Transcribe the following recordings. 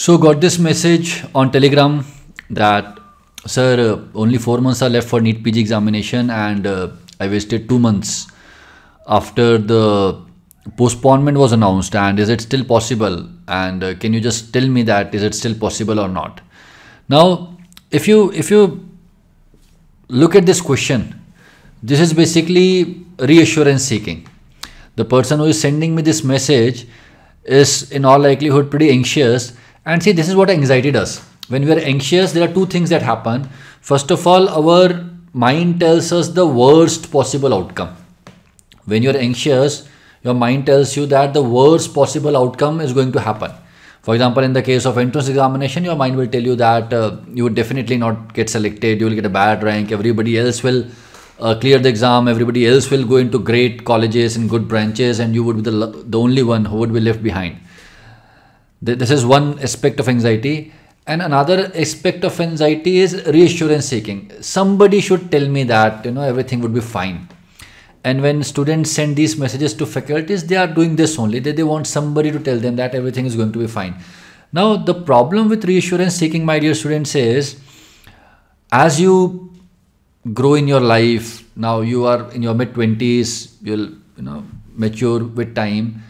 So got this message on Telegram that sir uh, only four months are left for NEET PG examination and uh, I wasted two months after the postponement was announced. And is it still possible? And uh, can you just tell me that is it still possible or not? Now if you if you look at this question this is basically reassurance seeking. The person who is sending me this message is in all likelihood pretty anxious and see, this is what anxiety does. When we are anxious, there are two things that happen. First of all, our mind tells us the worst possible outcome. When you're anxious, your mind tells you that the worst possible outcome is going to happen. For example, in the case of entrance examination, your mind will tell you that uh, you would definitely not get selected, you will get a bad rank, everybody else will uh, clear the exam, everybody else will go into great colleges and good branches, and you would be the, the only one who would be left behind. This is one aspect of anxiety. And another aspect of anxiety is reassurance seeking. Somebody should tell me that you know everything would be fine. And when students send these messages to faculties, they are doing this only. They, they want somebody to tell them that everything is going to be fine. Now, the problem with reassurance seeking, my dear students, is as you grow in your life, now you are in your mid 20s, you'll you know mature with time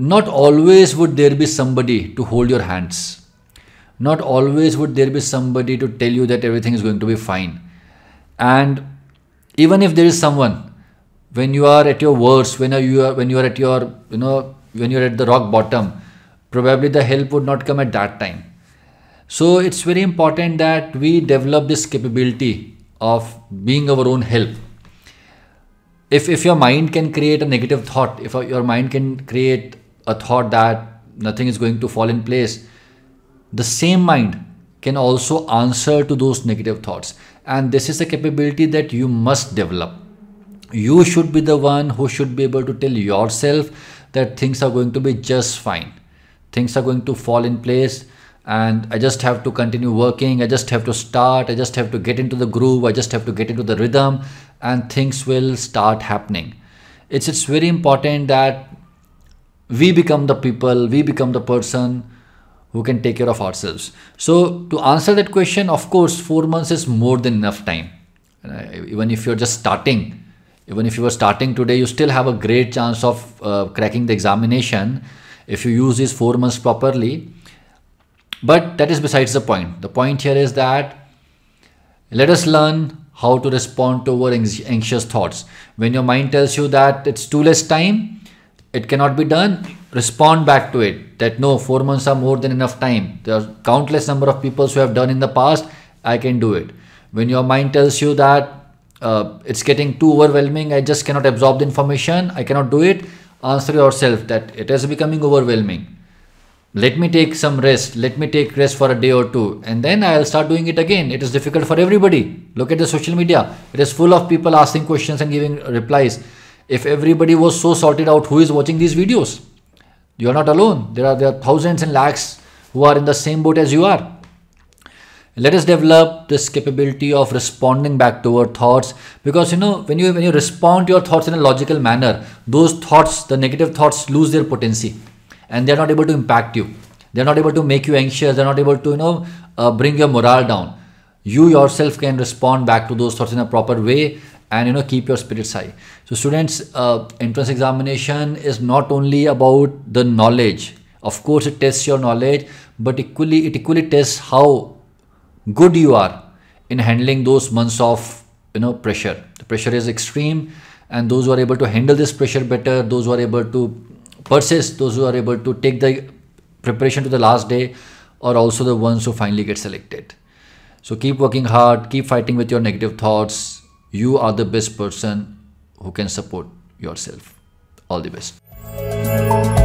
not always would there be somebody to hold your hands. Not always would there be somebody to tell you that everything is going to be fine. And even if there is someone, when you are at your worst, when you are when you are at your you know when you're at the rock bottom, probably the help would not come at that time. So it's very important that we develop this capability of being our own help. If if your mind can create a negative thought, if your mind can create a thought that nothing is going to fall in place, the same mind can also answer to those negative thoughts. And this is a capability that you must develop. You should be the one who should be able to tell yourself that things are going to be just fine. Things are going to fall in place and I just have to continue working. I just have to start. I just have to get into the groove. I just have to get into the rhythm and things will start happening. It's, it's very important that we become the people, we become the person who can take care of ourselves. So, to answer that question, of course, four months is more than enough time. Uh, even if you're just starting, even if you were starting today, you still have a great chance of uh, cracking the examination if you use these four months properly. But that is besides the point. The point here is that let us learn how to respond to our anxious thoughts. When your mind tells you that it's too less time, it cannot be done respond back to it. That no four months are more than enough time. There are countless number of people who have done in the past i can do it. When your mind tells you that uh, it's getting too overwhelming i just cannot absorb the information i cannot do it answer yourself that it is becoming overwhelming. Let me take some rest let me take rest for a day or two and then i'll start doing it again. It is difficult for everybody. Look at the social media. It is full of people asking questions and giving replies if everybody was so sorted out who is watching these videos? You are not alone. There are there are thousands and lakhs who are in the same boat as you are. Let us develop this capability of responding back to our thoughts because you know when you when you respond to your thoughts in a logical manner those thoughts the negative thoughts lose their potency and they're not able to impact you. They're not able to make you anxious. They're not able to you know uh, bring your morale down you yourself can respond back to those thoughts in a proper way and you know keep your spirits high. So students uh, entrance examination is not only about the knowledge. Of course it tests your knowledge but equally it equally tests how good you are in handling those months of you know pressure. The pressure is extreme and those who are able to handle this pressure better those who are able to persist those who are able to take the preparation to the last day are also the ones who finally get selected so keep working hard keep fighting with your negative thoughts. You are the best person who can support yourself. All the best